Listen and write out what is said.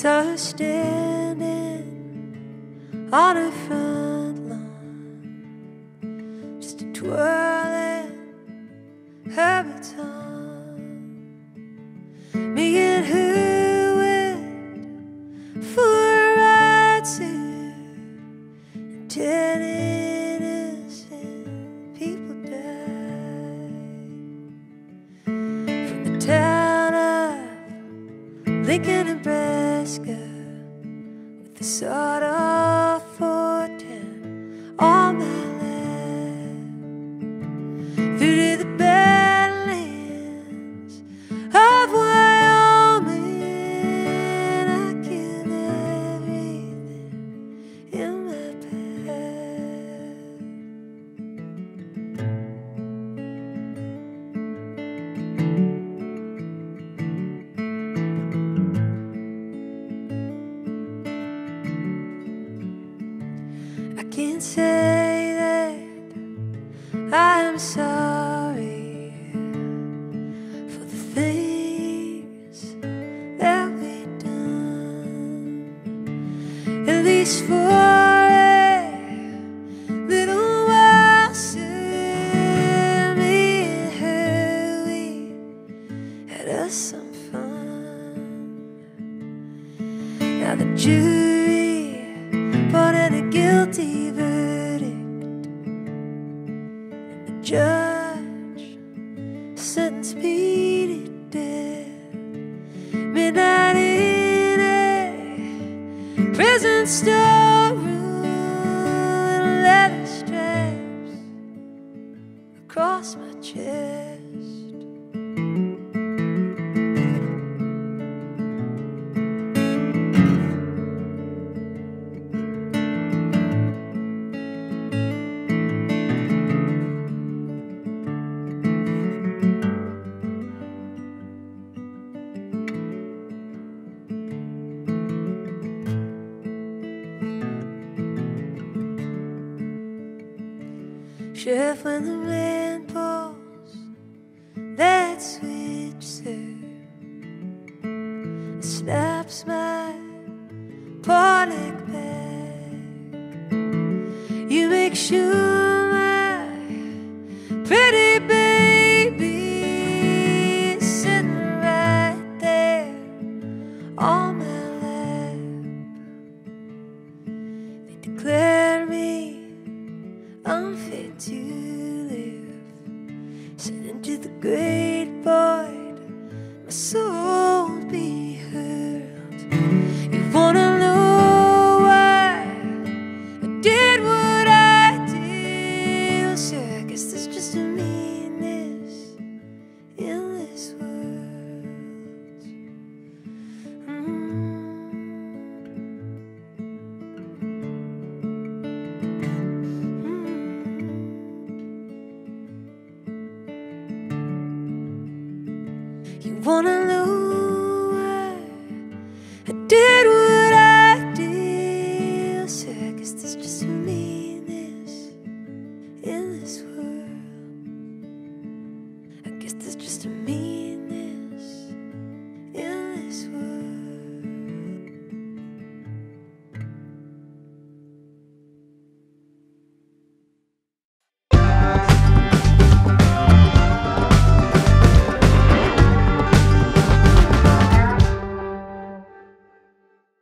Her standing on her front lawn, just a twirling her baton. Me and her went for a ride to ten Lincoln, Nebraska, with the sawed off can't say that I am sorry for the things that we've done. At least for a little while, soon, and her, we had us some fun. Now the jury guilty sentenced me death. Midnight in a prison leather straps across my chest. Chef, when the rain pours, that switch, sir, snaps my panic back. You make sure good. wanna lure. I did